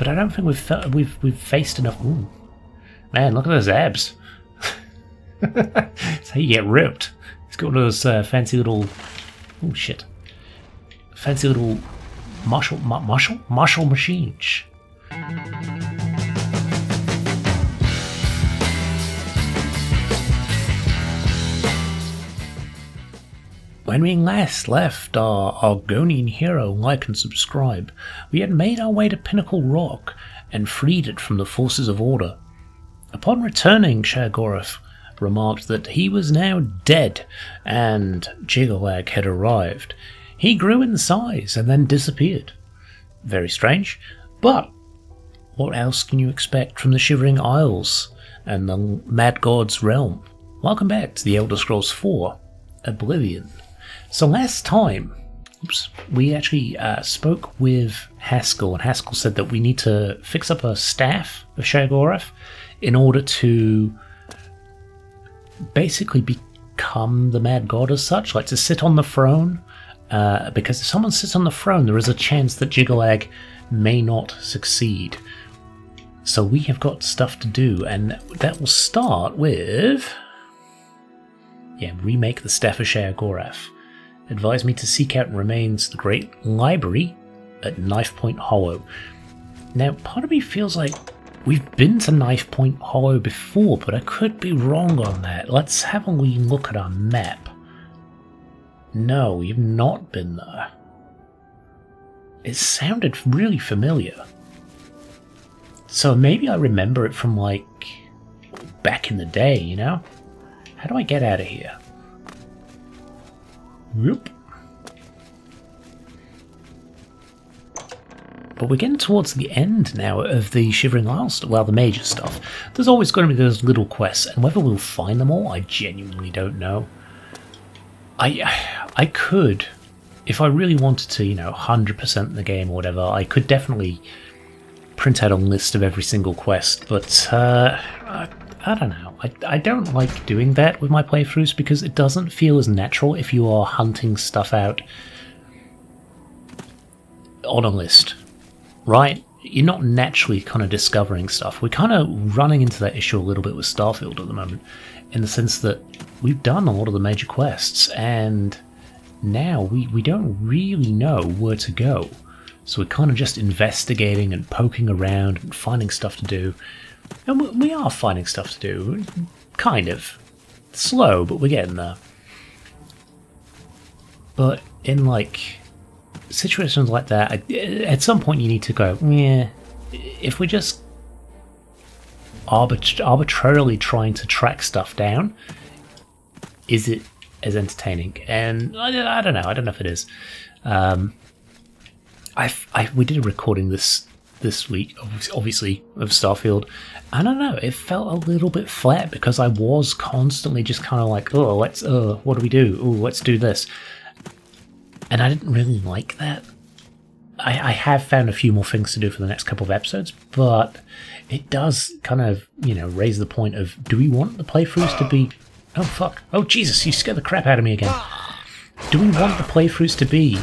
but I don't think we've we've we've faced enough. Ooh. Man, look at those abs. That's how you get ripped. He's got one of those uh, fancy little. Oh shit! Fancy little martial ma- martial martial machines. When we last left our Argonian hero like and subscribe, we had made our way to Pinnacle Rock and freed it from the forces of order. Upon returning, Sheogorath remarked that he was now dead and Jyggalag had arrived. He grew in size and then disappeared. Very strange, but what else can you expect from the Shivering Isles and the Mad God's realm? Welcome back to the Elder Scrolls 4 Oblivion. So last time, oops, we actually uh, spoke with Haskill, and Haskill said that we need to fix up a staff of Sheogorath in order to basically become the Mad God as such, like to sit on the throne. Uh, because if someone sits on the throne, there is a chance that Jyggalag may not succeed. So we have got stuff to do, and that will start with. Yeah, remake the Staff of Sheogorath advised me to seek out remains the Great Library at Knife Point Hollow. Now, part of me feels like we've been to Knife Point Hollow before, but I could be wrong on that. Let's have a wee look at our map. No, we've not been there. It sounded really familiar. So maybe I remember it from like back in the day, you know? How do I get out of here? Whoop. But we're getting towards the end now of the Shivering Isles, well, the major stuff. There's always going to be those little quests, and whether we'll find them all, I genuinely don't know. I, I could, if I really wanted to, you know, 100% the game or whatever, I could definitely print out a list of every single quest, but uh, I, don't know. I, I don't like doing that with my playthroughs because it doesn't feel as natural if you are hunting stuff out on a list, right? You're not naturally kind of discovering stuff. We're kind of running into that issue a little bit with Starfield at the moment, in the sense that we've done a lot of the major quests, and now we, we don't really know where to go. So we're kind of just investigating and poking around and finding stuff to do. And we are finding stuff to do. Kind of. Slow, but we're getting there. But in like situations like that, at some point you need to go, yeah, if we're just arbit- arbitrarily trying to track stuff down, is it as entertaining? And I, I don't know. I don't know if it is. Um, I, I we did a recording this this week, obviously of Starfield. I don't know, it felt a little bit flat because I was constantly just kind of like, oh, let's, uh, what do we do? Oh, let's do this, and I didn't really like that. I, I have found a few more things to do for the next couple of episodes, but it does kind of, you know, raise the point of, do we want the playthroughs to be? Oh fuck! Oh Jesus! You scared the crap out of me again. Do we want the playthroughs to be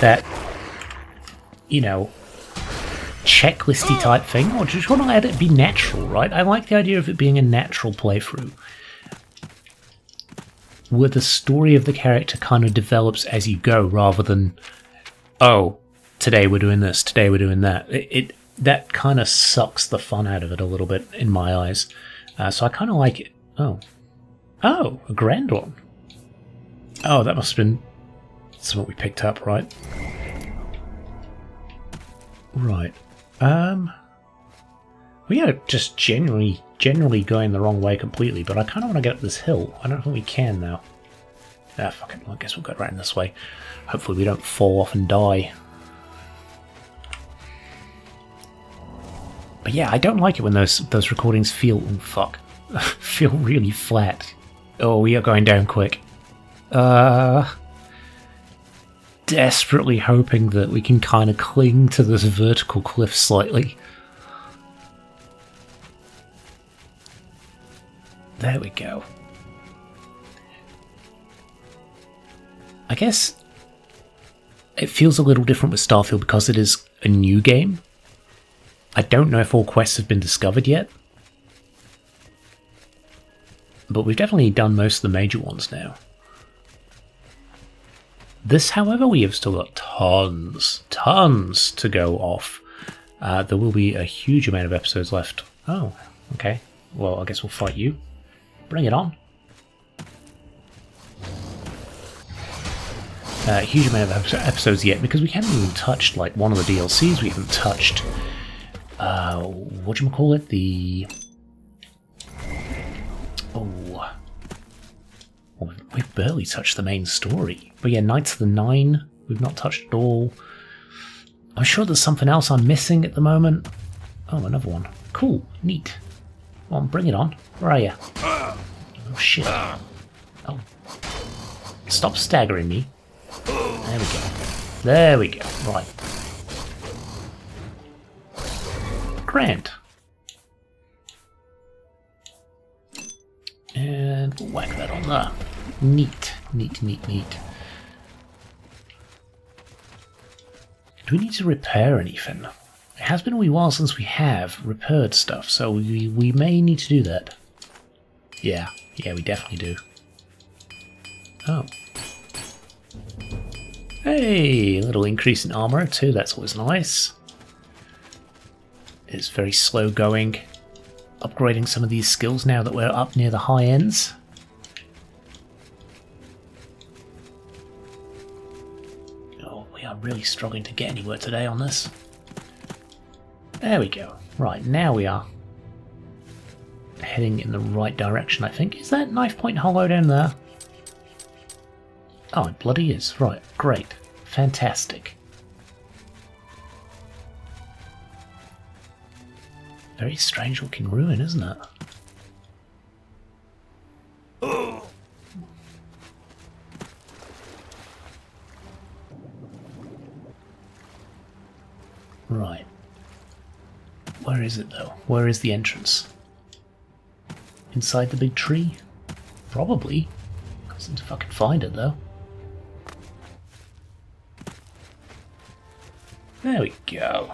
that you know, checklisty type thing, or just want to let it be natural, right? I like the idea of it being a natural playthrough. Where the story of the character kind of develops as you go, rather than, oh, today we're doing this, today we're doing that. It, it that kind of sucks the fun out of it a little bit in my eyes. Uh, so I kind of like it. Oh, oh, a grand one. Oh, that must have been something we picked up, right? Right. Um. We are just generally, generally going the wrong way completely, but I kind of want to get up this hill. I don't think we can now. Ah, fuck it. I guess we'll go in this way. Hopefully we don't fall off and die. But yeah, I don't like it when those those recordings feel oh, fuck feel really flat. Oh, we are going down quick. Uh desperately hoping that we can kind of cling to this vertical cliff slightly. There we go. I guess it feels a little different with Starfield because it is a new game. I don't know if all quests have been discovered yet. But we've definitely done most of the major ones now. This, however, we have still got tons, tons to go off. Uh, there will be a huge amount of episodes left. Oh, okay. Well, I guess we'll fight you. Bring it on. A uh, huge amount of episodes yet because we haven't even touched like one of the DLCs. We haven't touched. Uh, what do you call it? The we've barely touched the main story. But yeah, Knights of the Nine, we've not touched at all. I'm sure there's something else I'm missing at the moment. Oh, another one. Cool, neat. Come on, bring it on. Where are you? Oh shit. Oh. Stop staggering me. There we go. There we go. Right. Grant. And we'll whack that on there. Neat, neat, neat, neat. Do we need to repair anything? It has been a wee while since we have repaired stuff, so we, we may need to do that. Yeah, yeah, we definitely do. Oh. Hey, a little increase in armor too, that's always nice. It's very slow going. Upgrading some of these skills now that we're up near the high ends. Really struggling to get anywhere today on this. There we go. Right, now we are heading in the right direction, I think. Is that knife point hollow down there? Oh, it bloody is. Right, great. Fantastic. Very strange looking ruin, isn't it? Right. Where is it though? Where is the entrance? Inside the big tree? Probably. I seem to fucking find it though. There we go.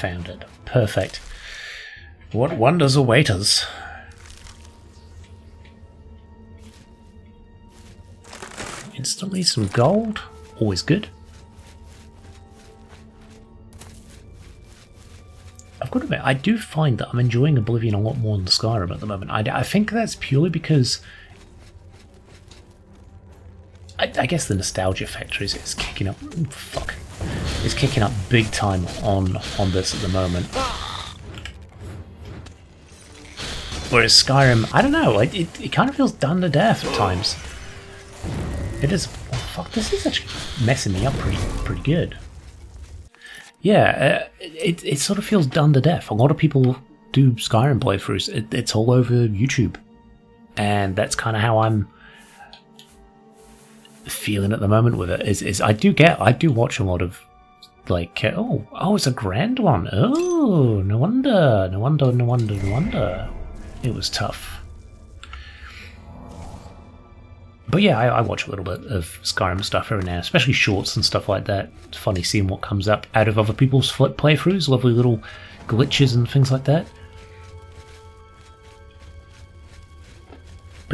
Found it. Perfect. What wonders await us? Instantly some gold. Always good. I do find that I'm enjoying Oblivion a lot more than Skyrim at the moment. I, I think that's purely because I, I, guess the nostalgia factor is kicking up. Fuck, it's kicking up big time on on this at the moment. Whereas Skyrim, I don't know, it, it, it kind of feels done to death at times. It is. Oh, fuck, this is actually messing me up pretty pretty good. Yeah, uh, it it sort of feels done to death. A lot of people do Skyrim playthroughs. It, it's all over YouTube, and that's kind of how I'm feeling at the moment with it is, is I do get I do watch a lot of like oh oh it's a grand one oh no wonder no wonder no wonder no wonder it was tough but yeah I, I watch a little bit of Skyrim stuff every now especially shorts and stuff like that it's funny seeing what comes up out of other people's flip playthroughs lovely little glitches and things like that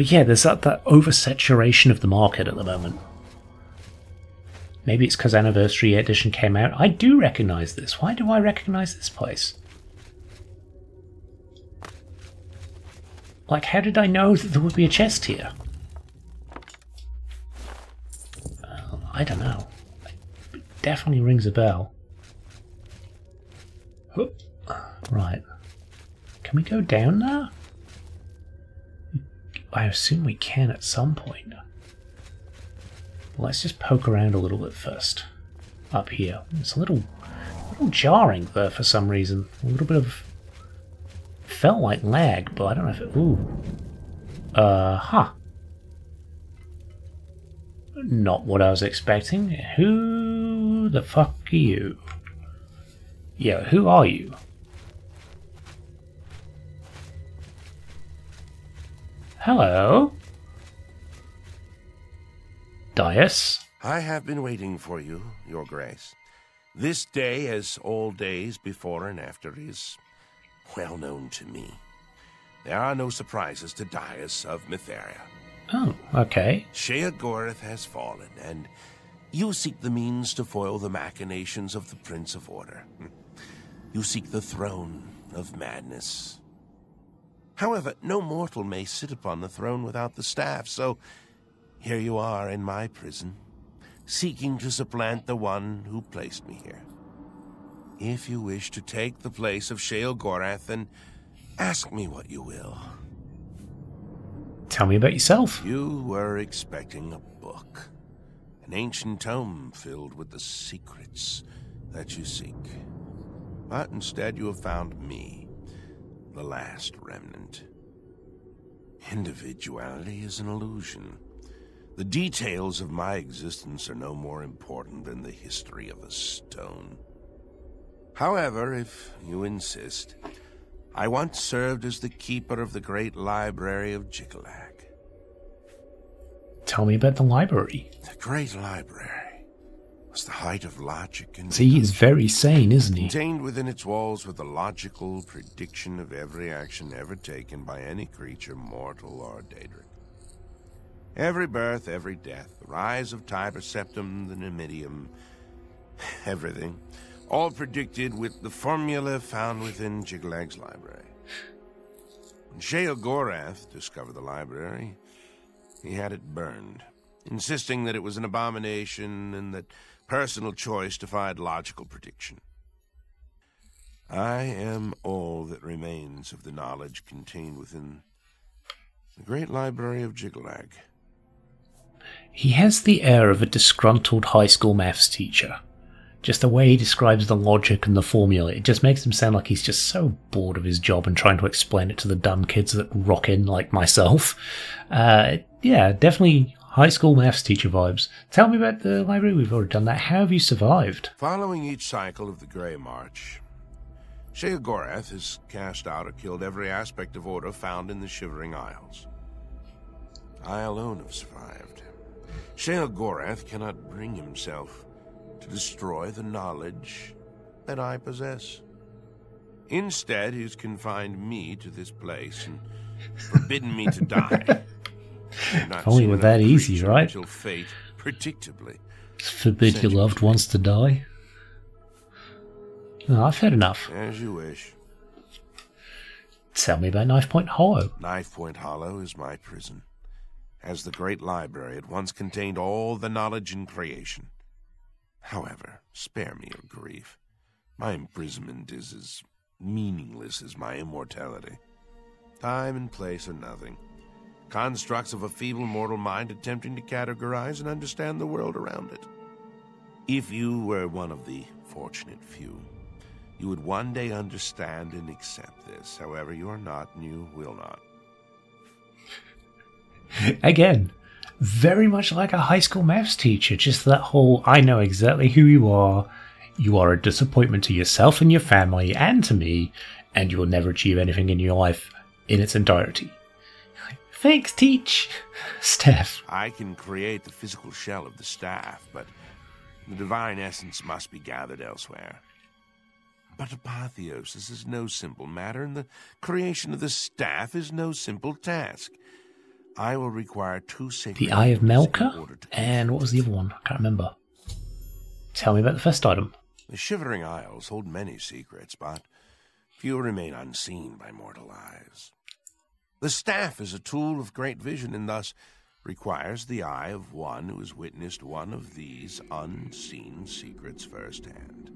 But yeah, there's that, that oversaturation of the market at the moment. Maybe it's because Anniversary Edition came out. I do recognize this. Why do I recognize this place? Like, how did I know that there would be a chest here? I don't know. It definitely rings a bell. Right. Can we go down there? I assume we can at some point. Let's just poke around a little bit first. Up here. It's a little, a little jarring there for some reason. A little bit of... Felt like lag, but I don't know if it... Ooh. Uh, huh. Not what I was expecting. Who the fuck are you? Yeah, who are you? Hello? Dyus? I have been waiting for you, Your Grace. This day, as all days before and after, is well known to me. There are no surprises to Dyus of Mytheria. Oh, okay. Sheogorath has fallen, and you seek the means to foil the machinations of the Prince of Order. You seek the throne of madness. However, no mortal may sit upon the throne without the staff, so here you are in my prison, seeking to supplant the one who placed me here. If you wish to take the place of Sheogorath, then ask me what you will. Tell me about yourself. You were expecting a book, an ancient tome filled with the secrets that you seek. But instead, you have found me, the last remnant. Individuality is an illusion. The details of my existence are no more important than the history of a stone. However, if you insist, I once served as the keeper of the great library of Jyggalag. Tell me about the library. The great library was the height of logic and See, he's very sane, isn't he? Contained within its walls were the logical prediction of every action ever taken by any creature, mortal or daedric. Every birth, every death, the rise of Tiber Septim, the Numidium, everything, all predicted with the formula found within Jyggalag's library. When Sheogorath discovered the library, he had it burned, insisting that it was an abomination and that personal choice defied logical prediction. I am all that remains of the knowledge contained within the great library of Jyggalag. He has the air of a disgruntled high school maths teacher. Just the way he describes the logic and the formula, it just makes him sound like he's just so bored of his job and trying to explain it to the dumb kids that rock in like myself. Uh, yeah, definitely high school maths teacher vibes. Tell me about the library. We've already done that. How have you survived? Following each cycle of the Grey March, Sheogorath has cast out or killed every aspect of order found in the Shivering Isles. I alone have survived. Sheogorath cannot bring himself to destroy the knowledge that I possess. Instead, he's confined me to this place and forbidden me to die. Not only were that easy, right? Until fate, predictably, Forbid your loved ones to die. No, I've had enough. as you wish. Tell me about Knife Point Hollow. Knife Point Hollow is my prison. As the great library, it once contained all the knowledge in creation. However, spare me your grief. My imprisonment is as meaningless as my immortality. Time and place are nothing. Constructs of a feeble mortal mind attempting to categorize and understand the world around it. If you were one of the fortunate few, you would one day understand and accept this. However, you are not, and you will not. Again, very much like a high school maths teacher, just that whole I know exactly who you are. You are a disappointment to yourself and your family and to me, and you will never achieve anything in your life in its entirety. Thanks, teach. Steph. I can create the physical shell of the staff, but the divine essence must be gathered elsewhere. But apotheosis is no simple matter, and the creation of the staff is no simple task. I will require two sacred The Eye of Melka? And what was the other one? I can't remember. Tell me about the first item. The Shivering Isles hold many secrets, but few remain unseen by mortal eyes. The staff is a tool of great vision and thus requires the eye of one who has witnessed one of these unseen secrets firsthand.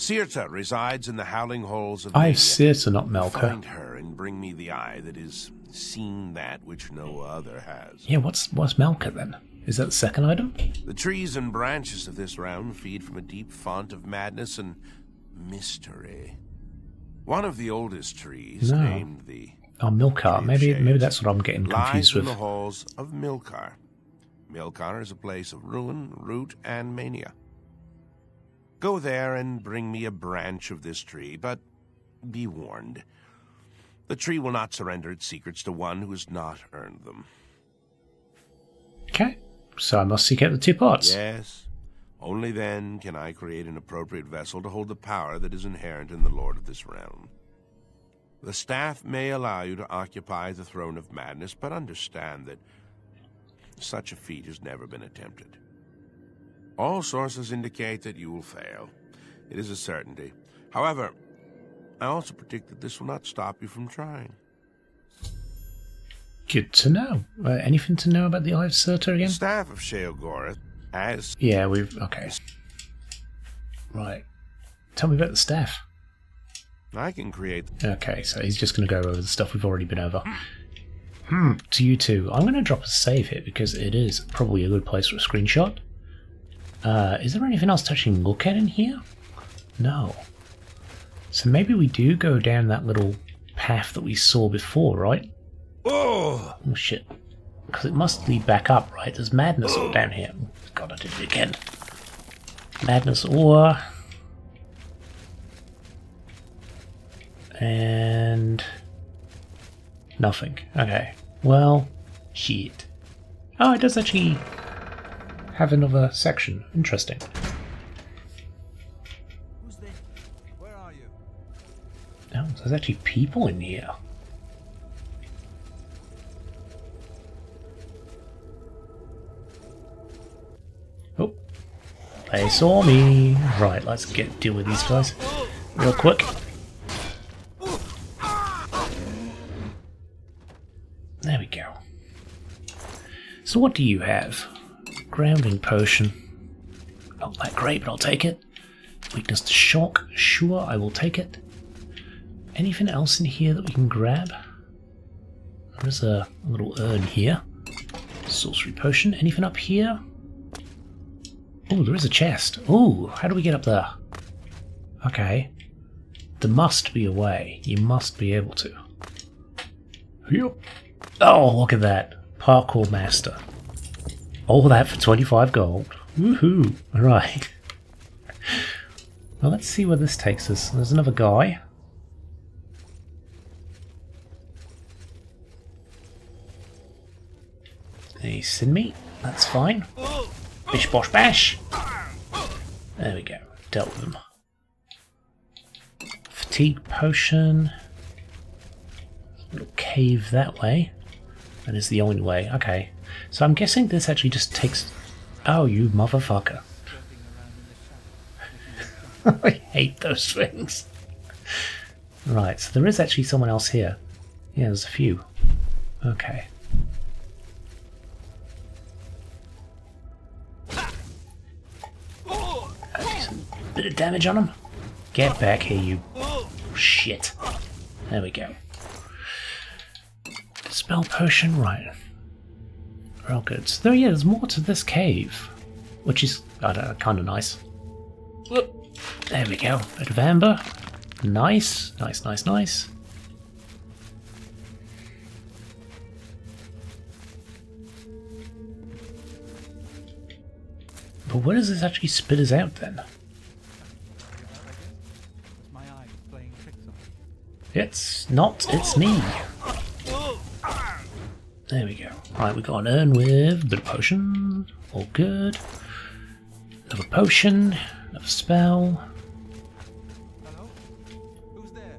Sirta resides in the howling halls of I have. Sirta, not Melka. Find her and bring me the eye that is seen that which no other has. Yeah, what's what's Melka then? Is that the second item? The trees and branches of this realm feed from a deep font of madness and mystery. One of the oldest trees, No. named the Oh, of Maybe maybe that's what I'm getting confused lies confused in the halls of Milchar. Milchar is a place of ruin, root, and mania. Go there and bring me a branch of this tree, but be warned. The tree will not surrender its secrets to one who has not earned them. Okay, so I must seek out the two parts. Yes, Only then can I create an appropriate vessel to hold the power that is inherent in the Lord of this realm. The staff may allow you to occupy the throne of madness, but understand that such a feat has never been attempted. All sources indicate that you will fail. It is a certainty. However, I also predict that this will not stop you from trying. Good to know. Uh, anything to know about the Eye of Surtur again? Staff of Sheogorath, as Yeah, we've. Okay. Right. Tell me about the staff. I can create Okay, so he's just going to go over the stuff we've already been over. Hmm, to you two. I'm going to drop a save here because it is probably a good place for a screenshot. Uh, is there anything else to actually look at in here? No. So maybe we do go down that little path that we saw before, right? Oh! Oh shit. Because it must lead back up, right? There's madness all down here. God, I did it again. Madness ore. And... Nothing. Okay. Well, shit. Oh, it does actually have another section. Interesting. Who's there? Where are you? Oh, there's actually people in here. Oh, they saw me. Right, let's get deal with these guys real quick. There we go. So what do you have? Grounding potion. Not that great, but I'll take it. Weakness to shock. Sure, I will take it. Anything else in here that we can grab? There's a, a little urn here. Sorcery potion. Anything up here? Oh, there is a chest. Oh, how do we get up there? Okay. There must be a way. You must be able to. Yep. Oh, look at that. Parkour master. All that for 25 gold. Woohoo. Alright. Well, let's see where this takes us. There's another guy. They send me. That's fine. Bish bosh bash. There we go. Dealt with them. Fatigue potion. Little cave that way. That is the only way. Okay. So I'm guessing this actually just takes. Oh, you motherfucker. I hate those things. Right, so there is actually someone else here. Yeah, there's a few. Okay. Bit of damage on him. Get back here, you shit. There we go. Spell potion, right. Real good. So there, yeah, there's more to this cave, which is I kind of nice. Whoop. There we go. Bit of amber. Nice, nice, nice, nice. But where does this actually spit us out then? It's my eye playing tricks on me. It's not, it's me. There we go. Right, we've got an urn with a bit of potion. All good. Another potion. Another spell. Hello? Who's there?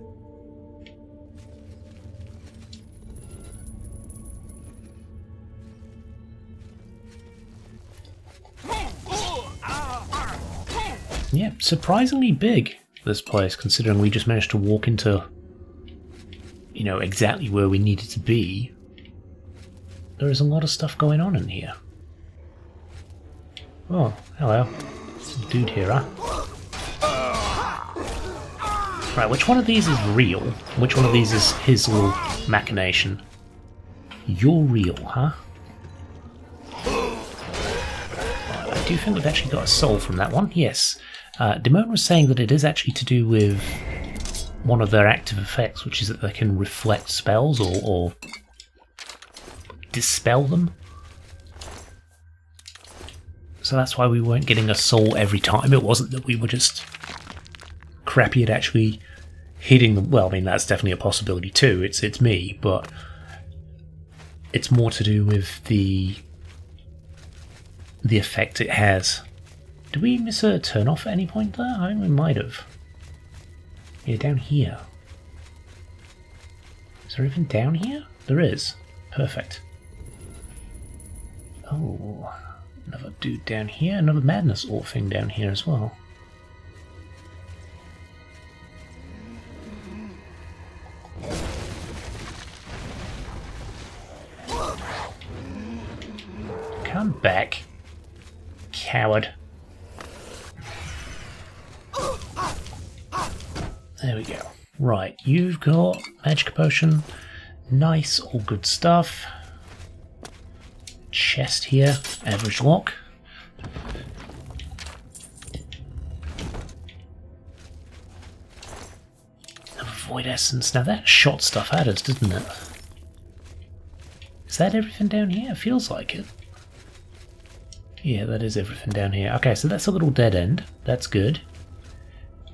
Yeah, surprisingly big, this place, considering we just managed to walk into, you know, exactly where we needed to be. There is a lot of stuff going on in here. Oh, hello. Dude here, huh? Right, which one of these is real? Which one of these is his little machination? You're real, huh? I do think we've actually got a soul from that one, yes. Uh, Demone was saying that it is actually to do with one of their active effects, which is that they can reflect spells or, or dispel them. So that's why we weren't getting a soul every time. It wasn't that we were just crappy at actually hitting them. Well, I mean that's definitely a possibility too. It's it's me, but it's more to do with the the effect it has Did we miss a turn off at any point there? I think we might have. Yeah, down here. Is there even down here? There is. Perfect. Oh, another dude down here. Another madness or thing down here as well. Come back, coward. There we go. Right, you've got magic potion. Nice, all good stuff. Chest here, average lock. Void essence. Now that shot stuff at us, didn't it? Is that everything down here? Feels like it. Yeah, that is everything down here. Okay, so that's a little dead end. That's good.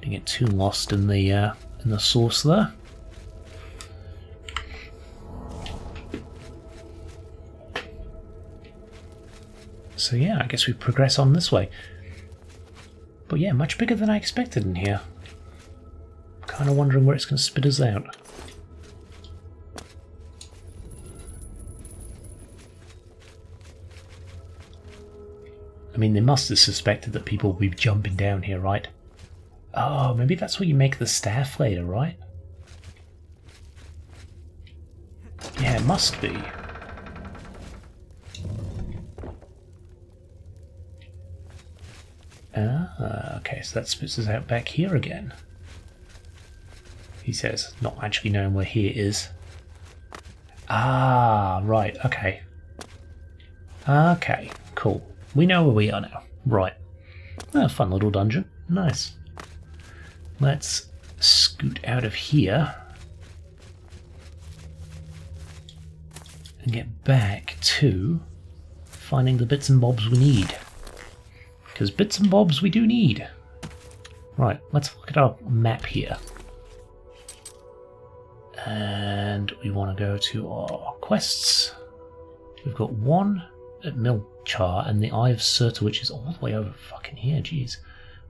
Didn't get too lost in the uh, in the source there. So yeah, I guess we progress on this way. But yeah, much bigger than I expected in here. Kind of wondering where it's going to spit us out. I mean, they must have suspected that people would be jumping down here, right? Oh, maybe that's where you make the staff later, right? Yeah, it must be. Ah, okay, so that spits us out back here again. He says, not actually knowing where here is. Ah, right, okay. Okay, cool. We know where we are now. Right. Ah, fun little dungeon. Nice. Let's scoot out of here and get back to finding the bits and bobs we need. Because bits and bobs we do need. Right, let's look at our map here. And we want to go to our quests. We've got one at Milchar and the Eye of Surta, which is all the way over fucking here, jeez.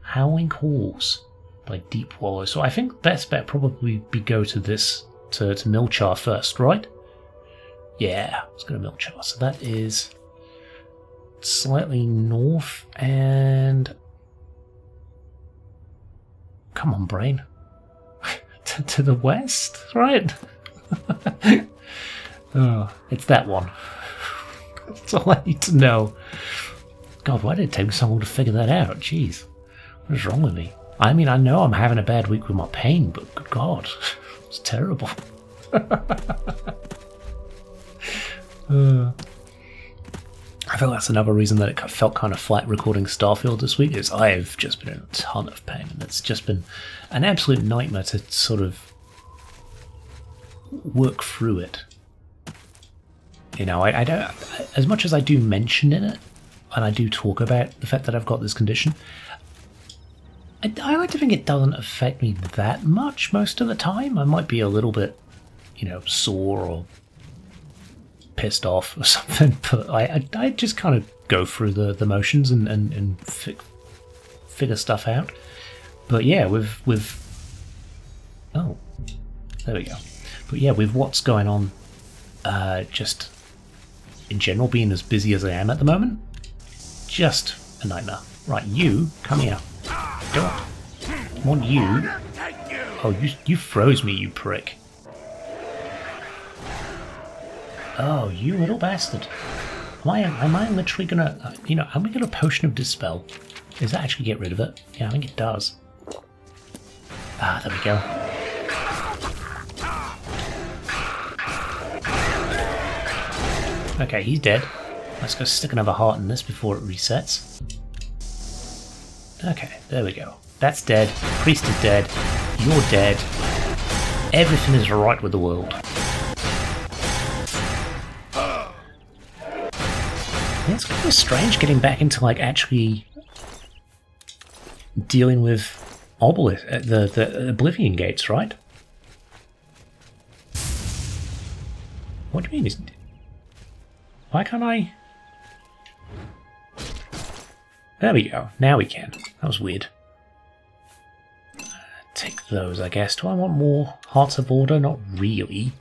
Howling Halls by Deep Wallow. So I think best bet probably be go to this, to, to Milchar first, right? Yeah, let's go to Milchar. So that is slightly north and. Come on, brain. to, to the west, right? oh, it's that one. That's all I need to know. God, why did it take me so long to figure that out? Jeez. What is wrong with me? I mean, I know I'm having a bad week with my pain, but good God, it's terrible. uh, I feel that's another reason that it felt kind of flat recording Starfield this week. Is I've just been in a ton of pain, and it's just been an absolute nightmare to sort of work through it. You know, I, I don't. As much as I do mention in it, and I do talk about the fact that I've got this condition, I, I like to think it doesn't affect me that much most of the time. I might be a little bit, you know, sore or pissed off or something, but I, I, I just kind of go through the, the motions and, and, and fi- figure stuff out. But yeah, with with oh, there we go. But yeah, with what's going on, uh, just in general, being as busy as I am at the moment, just a nightmare. Right, you come here. Don't want you. Oh, you you froze me, you prick. Oh, you little bastard. Am I, am I literally gonna, uh, you know, am I gonna potion of dispel? Does that actually get rid of it? Yeah, I think it does. Ah, there we go. Okay, he's dead. Let's go stick another heart in this before it resets. Okay, there we go. That's dead. Priest is dead. You're dead. Everything is right with the world. It's kind of strange getting back into like actually dealing with Obelisk, uh, the the Oblivion gates, right? What do you mean? Is why can't I? There we go. Now we can. That was weird. Take those, I guess. Do I want more Hearts of Order? Not really.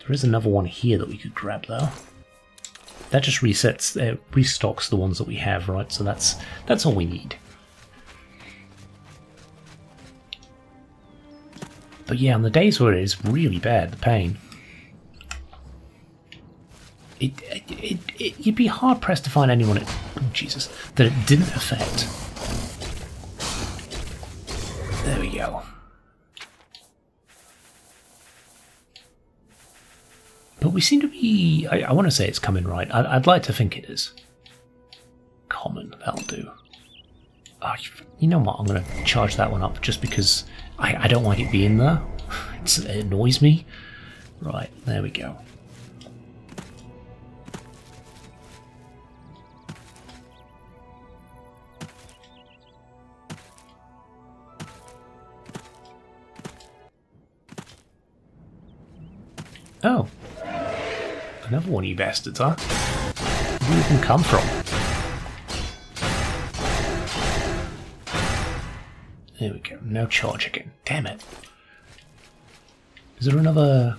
There is another one here that we could grab, though. That just resets, uh, restocks the ones that we have, right? So that's that's all we need. But yeah, on the days where it is really bad, the pain, it, it, it, it you'd be hard pressed to find anyone, it, oh Jesus, that it didn't affect. There we go. We seem to be. I, I want to say it's coming right. I, I'd like to think it is. Common, that'll do. Oh, you know what? I'm going to charge that one up just because I, I don't like it being there. It's, it annoys me. Right, there we go. Oh. Another one of you bastards, huh? Where do you even come from? There we go. No charge again. Damn it. Is there another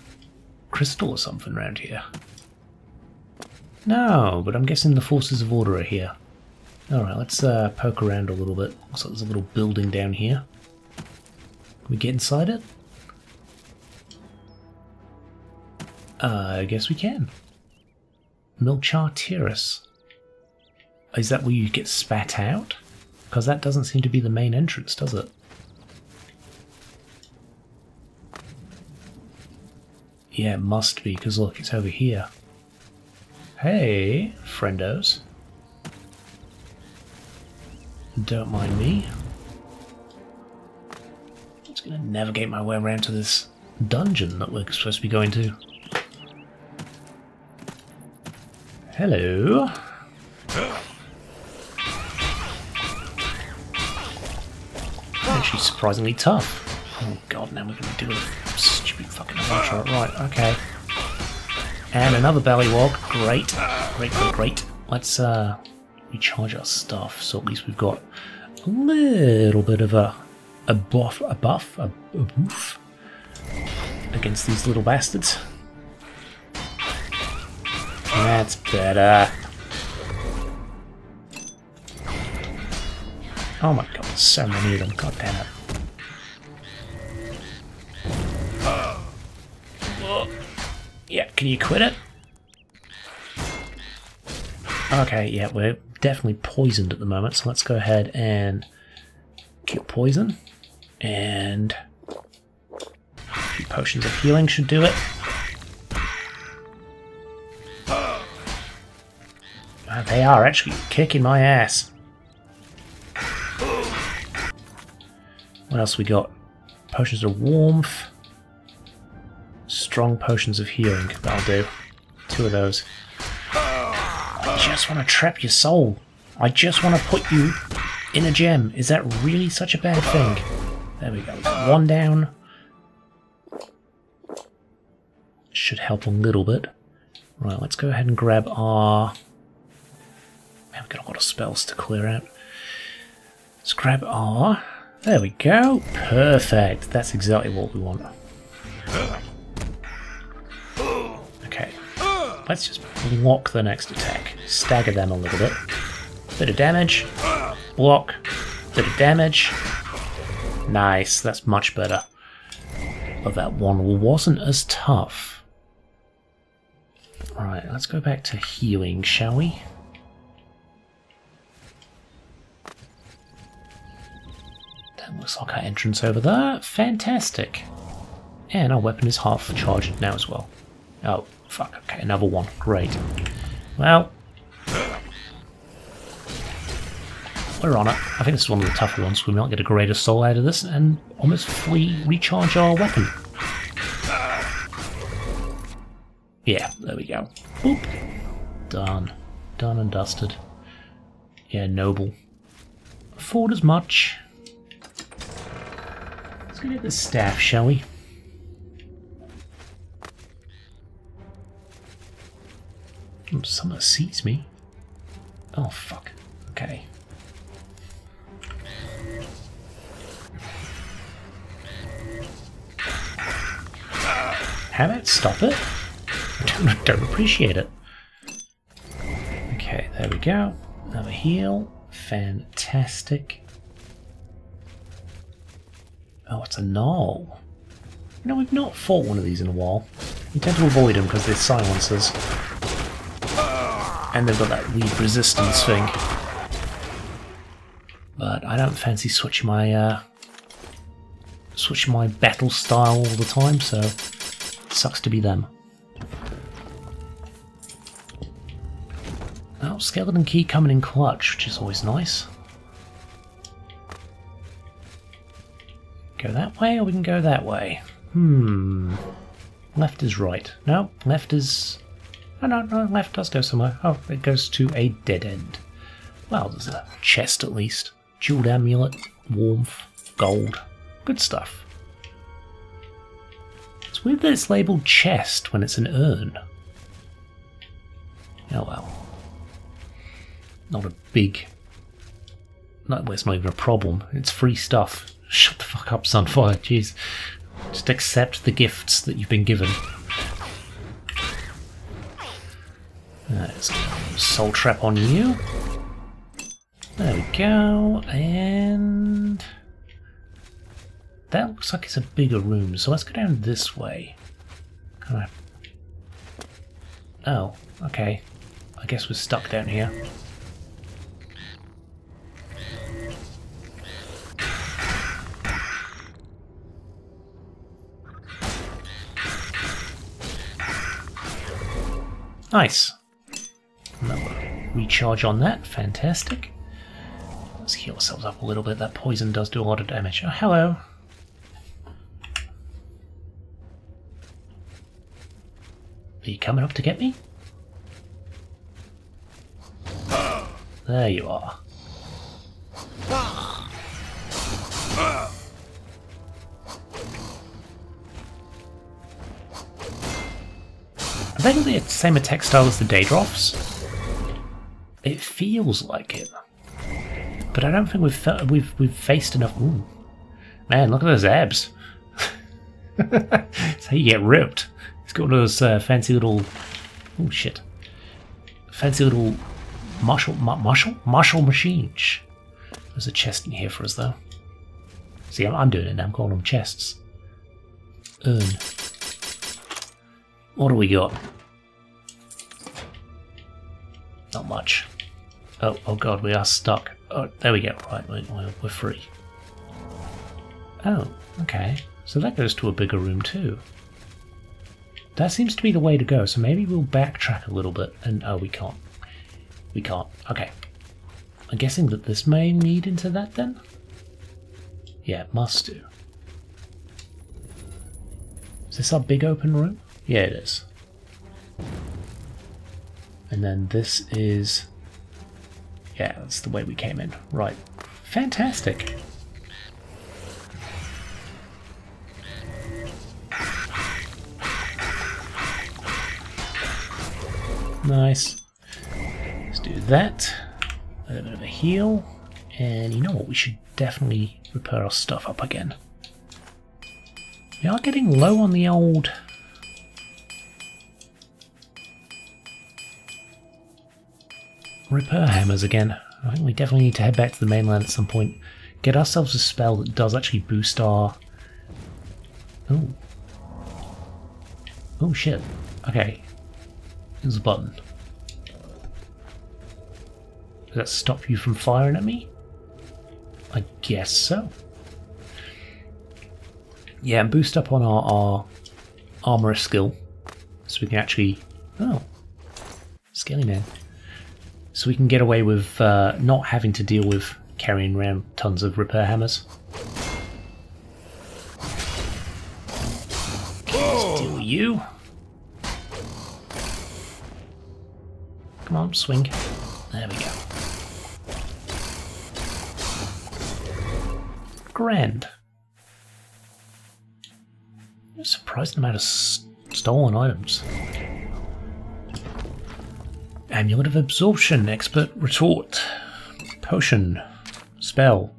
crystal or something around here? No, but I'm guessing the forces of order are here. Alright, let's uh, poke around a little bit. Looks like there's a little building down here. Can we get inside it? Uh, I guess we can. Milchar Terrace. Is that where you get spat out? Because that doesn't seem to be the main entrance, does it? Yeah, it must be, because look, it's over here. Hey, friendos. Don't mind me. I'm just going to navigate my way around to this dungeon that we're supposed to be going to. Hello. Actually, surprisingly tough. Oh god, now we're going to do a stupid fucking adventure. Right, okay. And another Baliwog. Great. Great, great, great. Let's uh, recharge our stuff, so at least we've got a little bit of a a buff, a buff, a, a boof against these little bastards. That's better. Oh my god, so many of them, god damn it. Yeah, can you quit it? Okay, yeah, we're definitely poisoned at the moment, so let's go ahead and cure poison. And a few potions of healing should do it. Uh, they are actually kicking my ass. What else we got? Potions of warmth. Strong potions of healing. That'll do. Two of those. I just want to trap your soul. I just want to put you in a gem. Is that really such a bad thing? There we go. One down. Should help a little bit. Right, let's go ahead and grab our... We've got a lot of spells to clear out. Let's grab R. There we go. Perfect. That's exactly what we want. Okay. Let's just block the next attack. Stagger them a little bit. Bit of damage. Block. Bit of damage. Nice. That's much better. But that one wasn't as tough. Right, let's go back to healing, shall we? Looks like our entrance over there. Fantastic. And our weapon is half charged now as well. Oh, fuck. Okay, another one. Great. Well, we're on it. I think this is one of the tougher ones. We might get a greater soul out of this and almost fully recharge our weapon. Yeah, there we go. Boop. Done. Done and dusted. Yeah, noble. Afford as much. Look at the staff, shall we? Hmm, Someone sees me. Oh, fuck. Okay. How about stop it? I don't, I don't appreciate it. Okay, there we go. Another heal. Fantastic. Oh, it's a null. You know, we've not fought one of these in a while. We tend to avoid them because they're silencers. And they've got that weird resistance thing. But I don't fancy switching my uh, switching my battle style all the time, so sucks to be them. Oh, skeleton key coming in clutch, which is always nice. Go that way, or we can go that way. Hmm. Left is right. No, left is. Oh no, no, left does go somewhere. Oh, it goes to a dead end. Well, there's a chest at least. Jeweled amulet, warmth, gold. Good stuff. It's weird that it's labelled chest when it's an urn. Oh well. Not a big. Not, well, it's not even a problem. It's free stuff. Shut the fuck up, Sunfire. Jeez. Just accept the gifts that you've been given. Uh, let's go. Soul trap on you. There we go. And that looks like it's a bigger room. So let's go down this way. Kind of. Oh, okay. I guess we're stuck down here. Nice. Recharge on that. Fantastic. Let's heal ourselves up a little bit. That poison does do a lot of damage. Oh, hello. Are you coming up to get me? There you are. I think the same attack style as the Daedroths. It feels like it, but I don't think we've we've we've faced enough. Ooh. Man, look at those abs. That's how you get ripped. He's got those uh, fancy little. Oh shit! Fancy little martial ma- martial martial machines. There's a chest in here for us though. See, I'm, I'm doing it now. I'm calling them chests. Urn. What do we got? Not much. Oh, oh god, we are stuck. Oh, there we go. Right, we, we're free. Oh, okay. So that goes to a bigger room too. That seems to be the way to go, so maybe we'll backtrack a little bit and... Oh, we can't. We can't. Okay. I'm guessing that this may lead into that then? Yeah, it must do. Is this our big open room? Yeah, it is. And then this is... Yeah, that's the way we came in. Right. Fantastic. Nice. Let's do that. A little bit of a heal. And you know what? We should definitely repair our stuff up again. We are getting low on the old repair hammers again. I think we definitely need to head back to the mainland at some point. Get ourselves a spell that does actually boost our... Oh. Oh shit. Okay. There's a button. Does that stop you from firing at me? I guess so. Yeah, and boost up on our, our armor skill. So we can actually... Oh. Skelly man so we can get away with uh, not having to deal with carrying around tons of repair hammers. Steal you. Come on, swing. There we go. Grand. A surprising amount of stolen items. Amulet of Absorption, Expert Retort, Potion, Spell,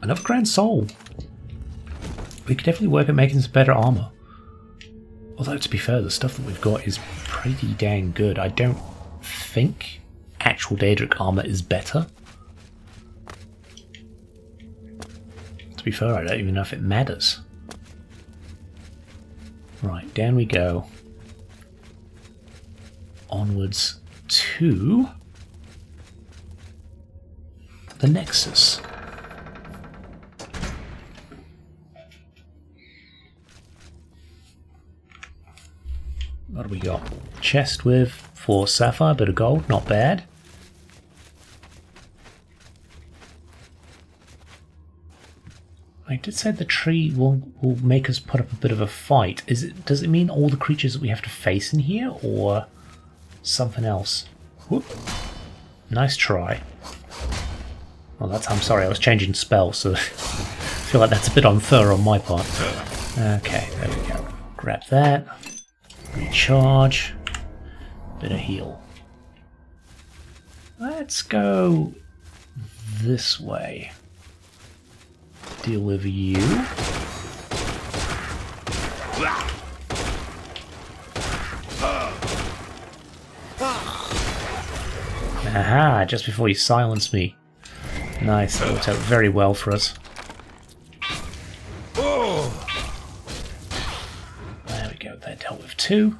another Grand Soul. We could definitely work at making some better armor. Although, to be fair, the stuff that we've got is pretty dang good. I don't think actual Daedric armor is better. To be fair, I don't even know if it matters. Right, down we go. Onwards to the Nexus. What do we got? Chest with four sapphire, bit of gold, not bad. I did say the tree will will make us put up a bit of a fight. Is it? Does it mean all the creatures that we have to face in here, or something else? Whoop. Nice try. Well, that's. I'm sorry. I was changing spells, so I feel like that's a bit unfair on my part. Okay, there we go. Grab that. Recharge. Bit of heal. Let's go this way. Deal with you. Aha, just before you silence me. Nice, that worked out very well for us. There we go, that dealt with two.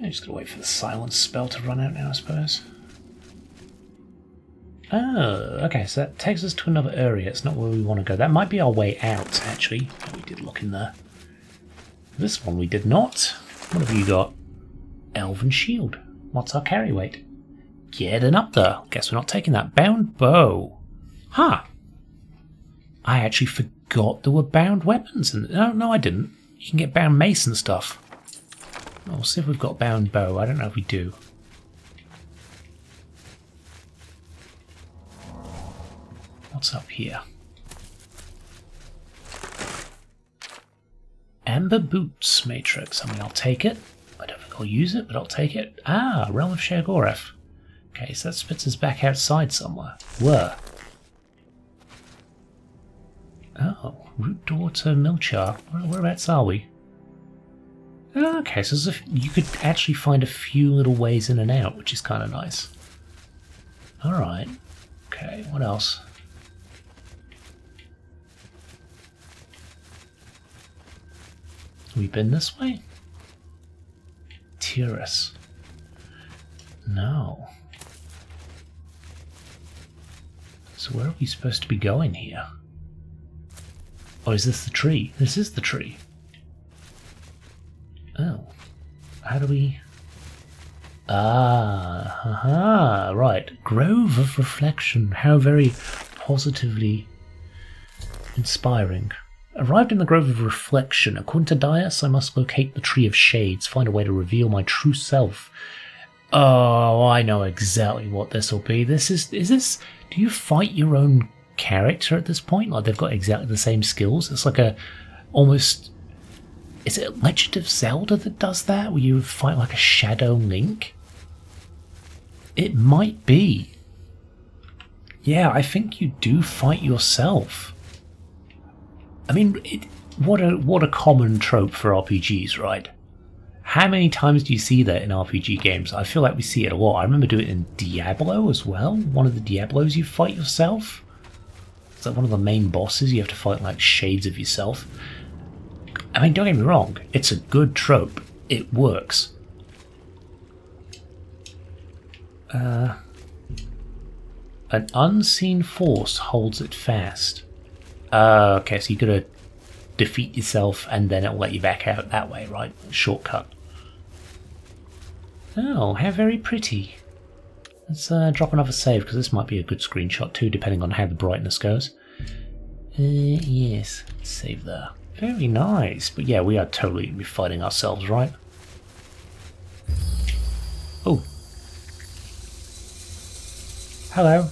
I'm just gonna wait for the silence spell to run out now, I suppose. Oh, okay, so that takes us to another area. It's not where we want to go. That might be our way out, actually. Oh, we did look in there. This one we did not. What have you got? Elven Shield. What's our carry weight? Getting up there. Guess we're not taking that. Bound bow. Huh. I actually forgot there were bound weapons. And No, no, I didn't. You can get bound mace and stuff. We'll see if we've got bound bow. I don't know if we do. What's up here? Amber Boots Matrix. I mean, I'll take it. I don't think I'll use it, but I'll take it. Ah, Realm of Sheogorath. Okay, so that spits us back outside somewhere. Where? Oh, Root Door to Milchar. Whereabouts are we? Okay, so if you could actually find a few little ways in and out, which is kind of nice. Alright. Okay, what else? Have we been this way? Tyrus. No. So where are we supposed to be going here? Oh, is this the tree? This is the tree. Oh. How do we... Ah, haha, right. Grove of Reflection. How very positively inspiring. Arrived in the Grove of Reflection. According to Dyus, I must locate the Tree of Shades, find a way to reveal my true self. Oh, I know exactly what this will be. This is. Is this. Do you fight your own character at this point? Like they've got exactly the same skills? It's like a. Almost. Is it Legend of Zelda that does that? Where you fight like a Shadow Link? It might be. Yeah, I think you do fight yourself. I mean, it, what a what a common trope for RPGs, right? How many times do you see that in RPG games? I feel like we see it a lot. I remember doing it in Diablo as well. One of the Diablos, you fight yourself. It's like one of the main bosses. You have to fight like shades of yourself. I mean, don't get me wrong. It's a good trope. It works. Uh, an unseen force holds it fast. Uh, okay, so you gotta defeat yourself and then it'll let you back out that way, right? Shortcut. Oh, how very pretty. Let's uh, drop another save because this might be a good screenshot too, depending on how the brightness goes. Uh, yes, save there. Very nice. But yeah, we are totally going to be fighting ourselves, right? Oh. Hello.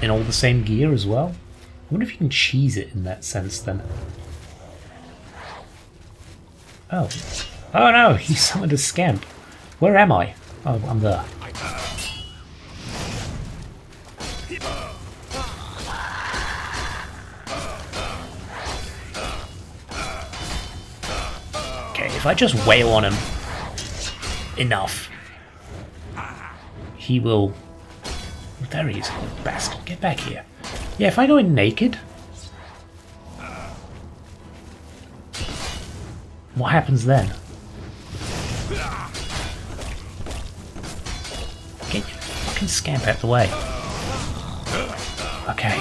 In all the same gear as well? I wonder if you can cheese it in that sense then. Oh. Oh no, he summoned a scamp. Where am I? Oh, I'm there. Okay, if I just wail on him enough, he will. There he is, you bastard. Get back here. Yeah, if I go in naked. What happens then? Get your fucking scamp out the way. Okay.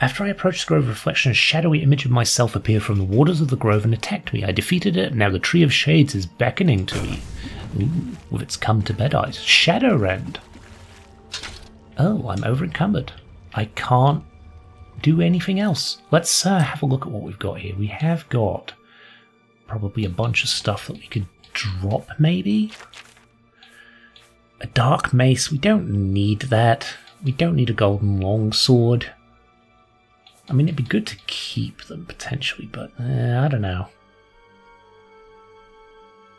After I approached the grove, a reflection, a shadowy image of myself appeared from the waters of the grove and attacked me. I defeated it, and now the Tree of Shades is beckoning to me. Ooh, with its come to bed eyes. Shadowrend! Oh, I'm over encumbered. I can't do anything else. Let's uh, have a look at what we've got here. We have got probably a bunch of stuff that we could drop, maybe? A dark mace, we don't need that. We don't need a golden longsword. I mean, it'd be good to keep them potentially, but uh, I don't know.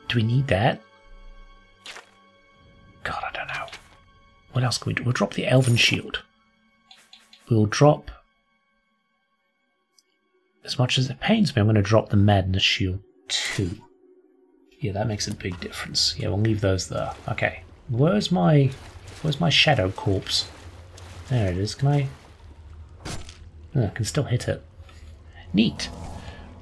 Do we need that? God, I don't know. What else can we do? We'll drop the Elven Shield. We'll drop. As much as it pains me, I'm going to drop the Madness Shield too. Yeah, that makes a big difference. Yeah, we'll leave those there. Okay. Where's my. Where's my Shadow Corpse? There it is. Can I. Oh, I can still hit it. Neat.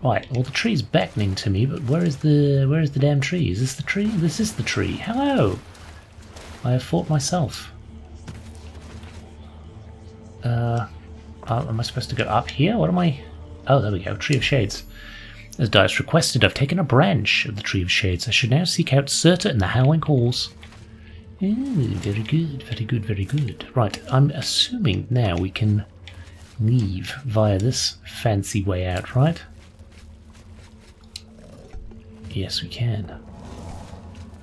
Right, well the tree's beckoning to me, but where is the where is the damn tree? Is this the tree? This is the tree. Hello! I have fought myself. Uh, am I supposed to go up here? What am I? Oh, there we go. Tree of Shades. As Dyus requested, I've taken a branch of the Tree of Shades. I should now seek out Surta in the Howling Halls. Ooh, very good, very good, very good. Right, I'm assuming now we can leave via this fancy way out, right? Yes, we can.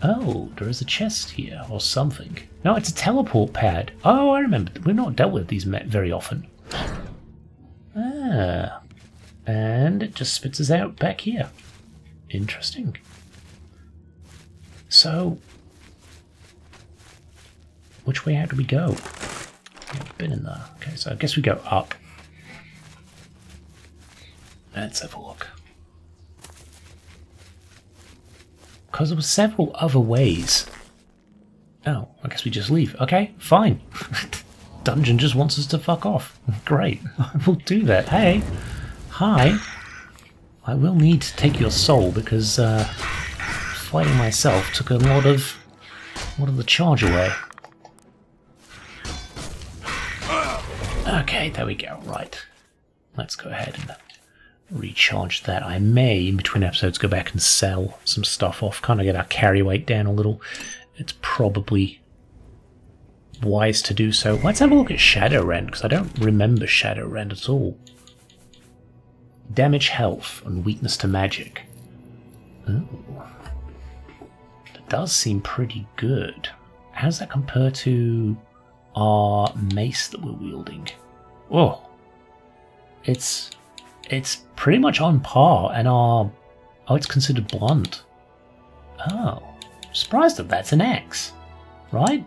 Oh, there is a chest here, or something. No, it's a teleport pad. Oh, I remember. We've not dealt with these met very often. Ah. And it just spits us out back here. Interesting. So, which way out do we go? We've been in there. Okay, so I guess we go up. Let's have a look. Because there were several other ways. Oh, I guess we just leave. Okay, fine. Dungeon just wants us to fuck off. Great, I will do that. Hey, hi. I will need to take your soul because uh, fighting myself took a lot of, a lot of the charge away. Okay, there we go. Right. Let's go ahead and recharge that. I may, in between episodes, go back and sell some stuff off, kind of get our carry weight down a little. It's probably wise to do so. Let's have a look at Shadowrend, because I don't remember Shadow Shadowrend at all. Damage health and weakness to magic. Ooh. That does seem pretty good. How does that compare to our mace that we're wielding? Oh, it's it's pretty much on par, and our oh, it's considered blunt. Oh, surprised that that's an axe. right?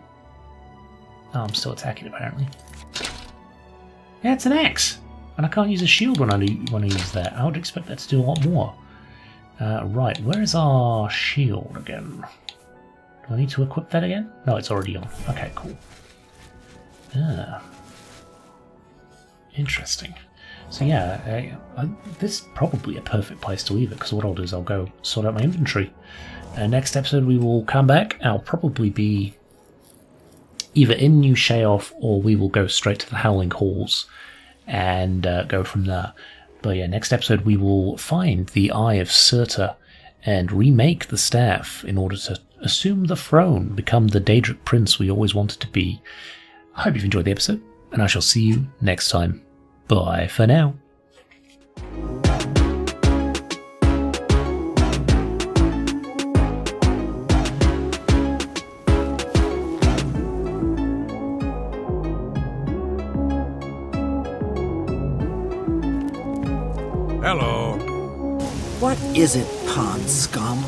Oh, I'm still attacking apparently. Yeah, it's an axe. and I can't use a shield when I when I use that. I would expect that to do a lot more. Uh, right, where is our shield again? Do I need to equip that again? No, it's already on. Okay, cool. Yeah. Interesting. So yeah, I, I, this is probably a perfect place to leave it because what I'll do is I'll go sort out my inventory. Uh, next episode we will come back. I'll probably be either in New Sheoth or we will go straight to the Howling Halls and uh, go from there. But yeah, next episode we will find the Eye of Surta and remake the staff in order to assume the throne, become the Daedric prince we always wanted to be. I hope you've enjoyed the episode, and I shall see you next time. Bye for now. Hello. What is it, pond scum?